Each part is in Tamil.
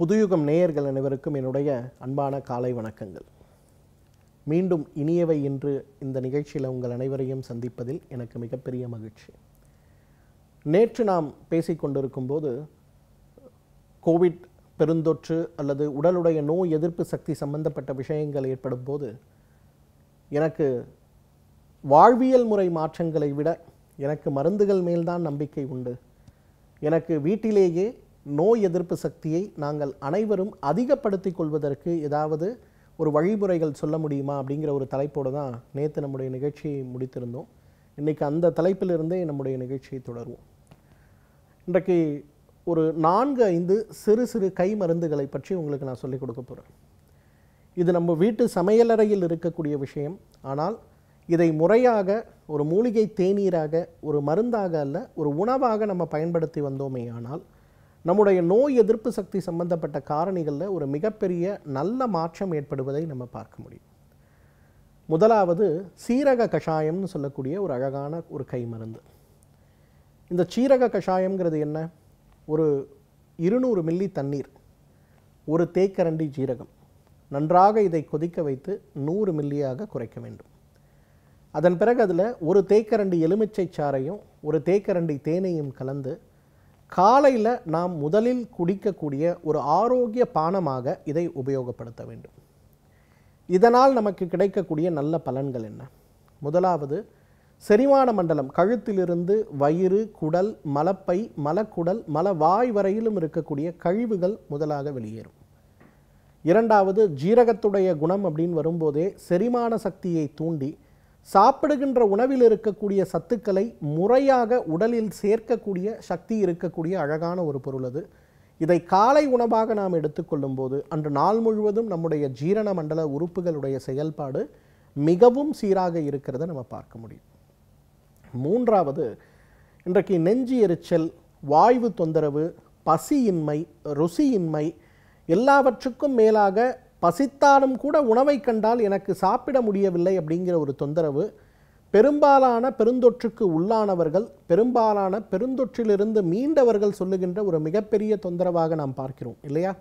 புதுயுகம் நேயர்கள் அனைவருக்கும் என்னுடைய அன்பான காலை வணக்கங்கள். மீண்டும் இனியவை இன்று இந்த நிகழ்ச்சியில் உங்கள் அனைவரையும் சந்திப்பதில் எனக்கு மிகப்பெரிய மகிழ்ச்சி. நேற்று நாம் பேசிக்கொண்டிருக்கும் போது கோவிட் பெருந்தொற்று அல்லது உடலுடைய நோய் எதிர்ப்பு சக்தி சம்பந்தப்பட்ட விஷயங்கள் ஏற்படும் போது எனக்கு வாழ்வியல் முறை மாற்றங்களை விட எனக்கு மருந்துகள் மேல்தான் நம்பிக்கை உண்டு. எனக்கு வீட்டிலேயே நோய் எதிர்ப்பு சக்தியை நாங்கள் அனைவரும் அதிகப்படுத்திக் கொள்வதற்கு ஏதாவது ஒரு வழிமுறைகள் சொல்ல முடியுமா அப்படிங்கிற ஒரு தலைப்போடு தான் நேற்று நம்முடைய நிகழ்ச்சியை முடித்திருந்தோம். இன்றைக்கி அந்த தலைப்பிலிருந்தே நம்முடைய நிகழ்ச்சியை தொடருவோம். இன்றைக்கு ஒரு நான்கு ஐந்து சிறு சிறு கை மருந்துகளை பற்றி உங்களுக்கு நான் சொல்லிக் கொடுக்க போகிறேன் இது நம்ம வீட்டு சமையலறையில் இருக்கக்கூடிய விஷயம். ஆனால் இதை முறையாக ஒரு மூலிகை தேநீராக ஒரு மருந்தாக அல்ல ஒரு உணவாக நம்ம பயன்படுத்தி வந்தோமே ஆனால் நம்முடைய நோய் எதிர்ப்பு சக்தி சம்பந்தப்பட்ட காரணிகளில் ஒரு மிகப்பெரிய நல்ல மாற்றம் ஏற்படுவதை நம்ம பார்க்க முடியும். முதலாவது சீரக கஷாயம்னு சொல்லக்கூடிய ஒரு அழகான ஒரு கை மருந்து. இந்த சீரக கஷாயம்ங்கிறது என்ன? ஒரு இருநூறு மில்லி தண்ணீர் ஒரு தேக்கரண்டி ஜீரகம். நன்றாக இதை கொதிக்க வைத்து நூறு மில்லியாக குறைக்க வேண்டும். அதன் பிறகு அதில் ஒரு தேக்கரண்டி எலுமிச்சை சாறையும் ஒரு தேக்கரண்டி தேனையும் கலந்து காலையில் நாம் முதலில் குடிக்கக்கூடிய ஒரு ஆரோக்கிய பானமாக இதை உபயோகப்படுத்த வேண்டும். இதனால் நமக்கு கிடைக்கக்கூடிய நல்ல பலன்கள் என்ன? முதலாவது செரிமான மண்டலம் கழுத்திலிருந்து வயிறு குடல் மலப்பை மலக்குடல் மலவாய் வரையிலும் இருக்கக்கூடிய கழிவுகள் முதலாக வெளியேறும். இரண்டாவது ஜீரகத்துடைய குணம் அப்படின்னு வரும்போதே செரிமான சக்தியை தூண்டி சாப்பிடுகின்ற உணவில் இருக்கக்கூடிய சத்துக்களை முறையாக உடலில் சேர்க்கக்கூடிய சக்தி இருக்கக்கூடிய அழகான ஒரு பொருள் அது. இதை காலை உணவாக நாம் எடுத்துக்கொள்ளும் போது அன்று நாள் முழுவதும் நம்முடைய ஜீரண மண்டல உறுப்புகளுடைய செயல்பாடு மிகவும் சீராக இருக்கிறத நம்ம பார்க்க முடியும். மூன்றாவது இன்றைக்கு நெஞ்சு எரிச்சல் வாய்வு தொந்தரவு பசியின்மை ருசியின்மை எல்லாவற்றுக்கும் மேலாக பசித்தாலும் கூட உணவை கண்டால் எனக்கு சாப்பிட முடியவில்லை அப்படிங்கிற ஒரு தொந்தரவு. பெரும்பாலான பெருந்தொற்றுக்கு உள்ளானவர்கள் பெரும்பாலான பெருந்தொற்றிலிருந்து மீண்டவர்கள் சொல்லுகின்ற ஒரு மிகப்பெரிய தொந்தரவாக நாம் பார்க்கிறோம் இல்லையா?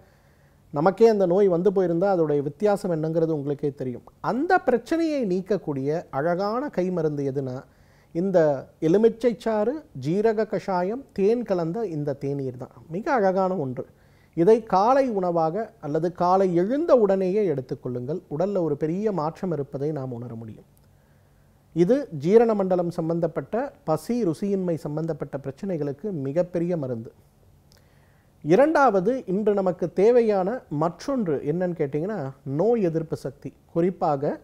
நமக்கே அந்த நோய் வந்து போயிருந்தால் அதோடைய வித்தியாசம் என்னங்கிறது உங்களுக்கே தெரியும். அந்த பிரச்சனையை நீக்கக்கூடிய அழகான கை மருந்து எதுனா இந்த எலுமிச்சை சாறு ஜீரக கஷாயம் தேன் கலந்த இந்த தேநீர் தான். மிக அழகான ஒன்று. இதை காலை உணவாக அல்லது காலை எழுந்த உடனேயே எடுத்துக்கொள்ளுங்கள் உடலில் ஒரு பெரிய மாற்றம் இருப்பதை நாம் உணர முடியும். இது ஜீரண மண்டலம் சம்பந்தப்பட்ட பசி ருசியின்மை சம்பந்தப்பட்ட பிரச்சனைகளுக்கு மிகப்பெரிய மருந்து. இரண்டாவது இன்று நமக்கு தேவையான மற்றொன்று என்னன்னு கேட்டிங்கன்னா நோய் எதிர்ப்பு சக்தி. குறிப்பாக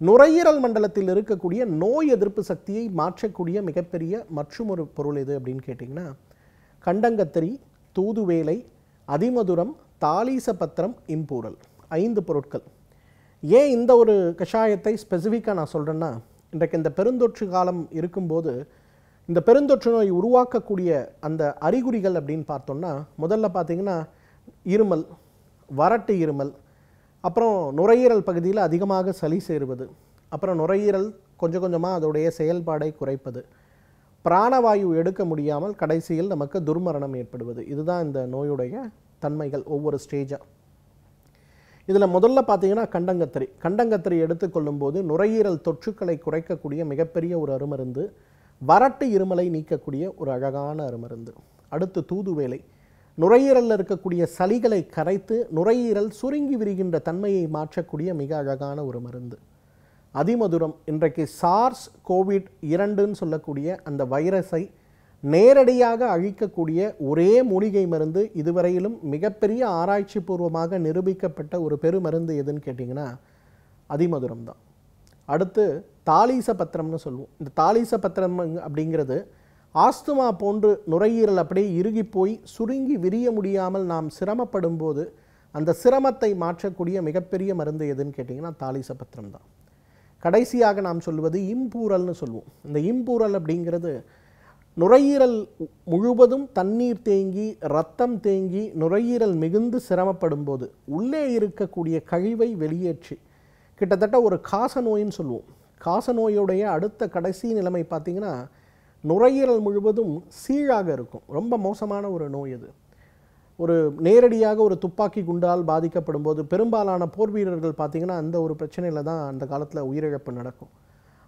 நுரையீரல் மண்டலத்தில் இருக்கக்கூடிய நோய் எதிர்ப்பு சக்தியை மாற்றக்கூடிய மிகப்பெரிய மற்றும் ஒரு பொருள் எது அப்படின்னு கேட்டிங்கன்னா கண்டங்கத்திரி தூதுவேலை அதிமதுரம் தாலீசபத்திரம் இம்பூரல். ஐந்து பொருட்கள். ஏன் இந்த ஒரு கஷாயத்தை ஸ்பெசிஃபிக்காக நான் சொல்கிறேன்னா இன்றைக்கு இந்த பெருந்தொற்று காலம் இருக்கும்போது இந்த பெருந்தொற்று நோய் உருவாக்கக்கூடிய அந்த அறிகுறிகள் அப்படின்னு பார்த்தோம்னா முதல்ல பார்த்தீங்கன்னா இருமல் வறட்டு இருமல் அப்புறம் நுரையீரல் பகுதியில் அதிகமாக சளி சேருவது அப்புறம் நுரையீரல் கொஞ்சம் கொஞ்சமாக அதோடைய செயல்பாடை குறைப்பது பிராணவாயு எடுக்க முடியாமல் கடைசியில் நமக்கு துர்மரணம் ஏற்படுவது. இதுதான் இந்த நோயுடைய தன்மைகள் ஒவ்வொரு ஸ்டேஜாக இதில் முதல்ல பார்த்தீங்கன்னா கண்டங்கத்திரி. கண்டங்கத்திரி எடுத்துக்கொள்ளும் போது நுரையீரல் தொற்றுக்களை குறைக்கக்கூடிய மிகப்பெரிய ஒரு அருமருந்து வறட்டு இருமலை நீக்கக்கூடிய ஒரு அழகான அருமருந்து. அடுத்து தூதுவேலை. நுரையீரலில் இருக்கக்கூடிய சளிகளை கரைத்து நுரையீரல் சுருங்கி விரிகின்ற தன்மையை மாற்றக்கூடிய மிக அழகான ஒரு மருந்து. அதிமதுரம் இன்றைக்கு சார்ஸ் கோவிட் இரண்டுன்னு சொல்லக்கூடிய அந்த வைரஸை நேரடியாக அழிக்கக்கூடிய ஒரே மூலிகை மருந்து இதுவரையிலும் மிகப்பெரிய ஆராய்ச்சி பூர்வமாக நிரூபிக்கப்பட்ட ஒரு பெருமருந்து எதுன்னு கேட்டிங்கன்னா அதிமதுரம் தான். அடுத்து தாலீச பத்திரம்னு சொல்லுவோம். இந்த தாலீச பத்திரம் அப்படிங்கிறது ஆஸ்துமா போன்று நுரையீரல் அப்படியே இறுகி போய் சுருங்கி விரிய முடியாமல் நாம் சிரமப்படும் போது அந்த சிரமத்தை மாற்றக்கூடிய மிகப்பெரிய மருந்து எதுன்னு கேட்டிங்கன்னா தாலீச பத்திரம் தான். கடைசியாக நாம் சொல்வது இம்பூரல்னு சொல்லுவோம் இந்த இம்பூரல் அப்படிங்கிறது நுரையீரல் முழுவதும் தண்ணீர் தேங்கி ரத்தம் தேங்கி நுரையீரல் மிகுந்து சிரமப்படும் போது உள்ளே இருக்கக்கூடிய கழிவை வெளியேற்றி கிட்டத்தட்ட ஒரு காச நோயின்னு சொல்லுவோம் காச நோயுடைய அடுத்த கடைசி நிலைமை பார்த்திங்கன்னா நுரையீரல் முழுவதும் சீழாக இருக்கும். ரொம்ப மோசமான ஒரு நோய் அது. ஒரு நேரடியாக ஒரு துப்பாக்கி குண்டால் பாதிக்கப்படும் போது பெரும்பாலான போர் வீரர்கள் பார்த்தீங்கன்னா அந்த ஒரு பிரச்சனையில் தான் அந்த காலத்தில் உயிரிழப்பு நடக்கும்.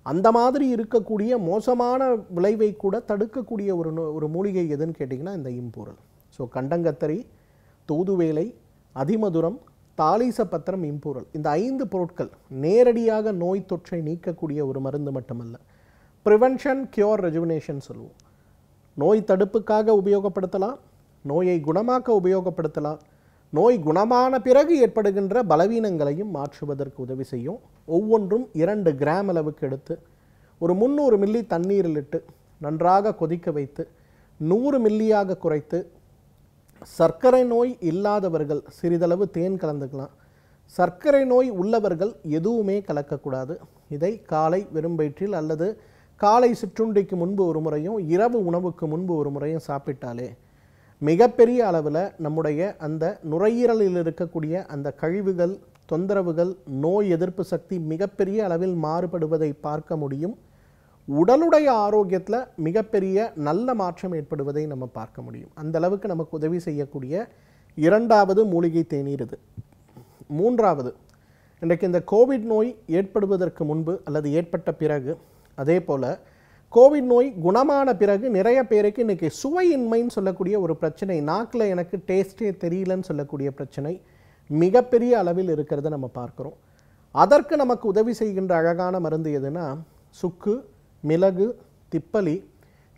அந்த மாதிரி இருக்கக்கூடிய மோசமான விளைவை கூட தடுக்கக்கூடிய ஒரு நோ- ஒரு மூலிகை எதுன்னு கேட்டிங்கன்னா இந்த இம்பூரல். ஸோ கண்டங்கத்தரி தூதுவேலை அதிமதுரம் தாலீசப்பத்திரம் இம்பூரல். இந்த ஐந்து பொருட்கள் நேரடியாக நோய் தொற்றை நீக்கக்கூடிய ஒரு மருந்து மட்டுமல்ல. ப்ரிவென்ஷன் கியூர் ரெஜுவினேஷன் சொல்லுவோம். நோய் தடுப்புக்காக உபயோகப்படுத்தலாம். நோயை குணமாக்க உபயோகப்படுத்தலாம். நோய் குணமான பிறகு ஏற்படுகின்ற பலவீனங்களையும் மாற்றுவதற்கு உதவி செய்யும். ஒவ்வொன்றும் இரண்டு கிராம் அளவுக்கு எடுத்து ஒரு முந்நூறு மில்லி தண்ணீரில் இட்டு நன்றாக கொதிக்க வைத்து நூறு மில்லியாக குறைத்து சர்க்கரை நோய் இல்லாதவர்கள் சிறிதளவு தேன் கலந்துக்கலாம். சர்க்கரை நோய் உள்ளவர்கள் எதுவுமே கலக்கக்கூடாது. இதை காலை வெறும் வயிற்றில் அல்லது காலை சிற்றுண்டிக்கு முன்பு ஒரு முறையும் இரவு உணவுக்கு முன்பு ஒரு முறையும் சாப்பிட்டாலே மிகப்பெரிய அளவில் நம்முடைய அந்த நுரையீரலில் இருக்கக்கூடிய அந்த கழிவுகள் தொந்தரவுகள் நோய் எதிர்ப்பு சக்தி மிகப்பெரிய அளவில் மாறுபடுவதை பார்க்க முடியும். உடலுடைய ஆரோக்கியத்தில் மிகப்பெரிய நல்ல மாற்றம் ஏற்படுவதை நம்ம பார்க்க முடியும். அந்த அளவுக்கு நமக்கு உதவி செய்யக்கூடிய இரண்டாவது மூலிகை தேநீர் இது. மூன்றாவது இன்றைக்கு இந்த கோவிட் நோய் ஏற்படுவதற்கு முன்பு அல்லது ஏற்பட்ட பிறகு அதே போல் கோவிட் நோய் குணமான பிறகு நிறைய பேருக்கு இன்றைக்கி சுவையின்மைன்னு சொல்லக்கூடிய ஒரு பிரச்சனை. நாக்கில் எனக்கு டேஸ்ட்டே தெரியலன்னு சொல்லக்கூடிய பிரச்சனை மிகப்பெரிய அளவில் இருக்கிறத நம்ம பார்க்குறோம். அதற்கு நமக்கு உதவி செய்கின்ற அழகான மருந்து எதுனா சுக்கு மிளகு திப்பலி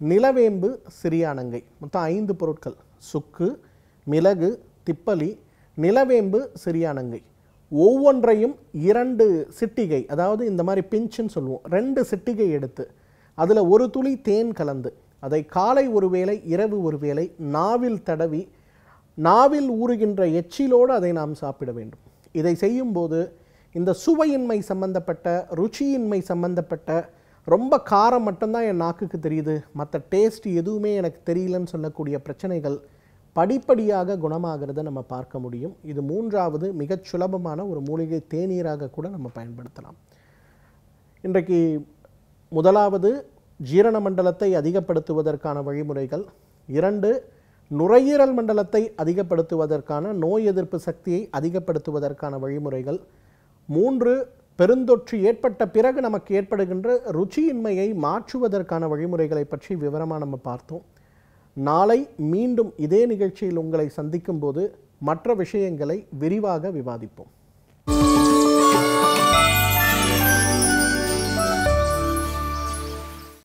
நிலவேம்பு சிறியானங்கை. மொத்தம் ஐந்து பொருட்கள். சுக்கு மிளகு திப்பலி நிலவேம்பு சிறியானங்கை. ஒவ்வொன்றையும் இரண்டு சிட்டிகை அதாவது இந்த மாதிரி பிஞ்சுன்னு சொல்லுவோம். ரெண்டு சிட்டிகை எடுத்து அதில் ஒரு துளி தேன் கலந்து அதை காலை ஒரு வேளை இரவு ஒரு வேளை நாவில் தடவி நாவில் ஊறுகின்ற எச்சிலோடு அதை நாம் சாப்பிட வேண்டும். இதை செய்யும்போது இந்த சுவையின்மை சம்பந்தப்பட்ட ருச்சியின்மை சம்பந்தப்பட்ட ரொம்ப காரம் மட்டும்தான் என் நாக்குக்கு தெரியுது. மற்ற டேஸ்ட் எதுவுமே எனக்கு தெரியலன்னு சொல்லக்கூடிய பிரச்சனைகள் படிப்படியாக குணமாகிறத நம்ம பார்க்க முடியும். இது மூன்றாவது மிகச் சுலபமான ஒரு மூலிகை தேநீராக கூட நம்ம பயன்படுத்தலாம். இன்றைக்கு முதலாவது ஜீரண மண்டலத்தை அதிகப்படுத்துவதற்கான வழிமுறைகள். இரண்டு நுரையீரல் மண்டலத்தை அதிகப்படுத்துவதற்கான நோய் எதிர்ப்பு சக்தியை அதிகப்படுத்துவதற்கான வழிமுறைகள். மூன்று பெருந்தொற்று ஏற்பட்ட பிறகு நமக்கு ஏற்படுகின்ற ருச்சியின்மையை மாற்றுவதற்கான வழிமுறைகளை பற்றி விவரமாக நம்ம பார்த்தோம். நாளை மீண்டும் இதே நிகழ்ச்சியில் உங்களை சந்திக்கும் போது மற்ற விஷயங்களை விரிவாக விவாதிப்போம்.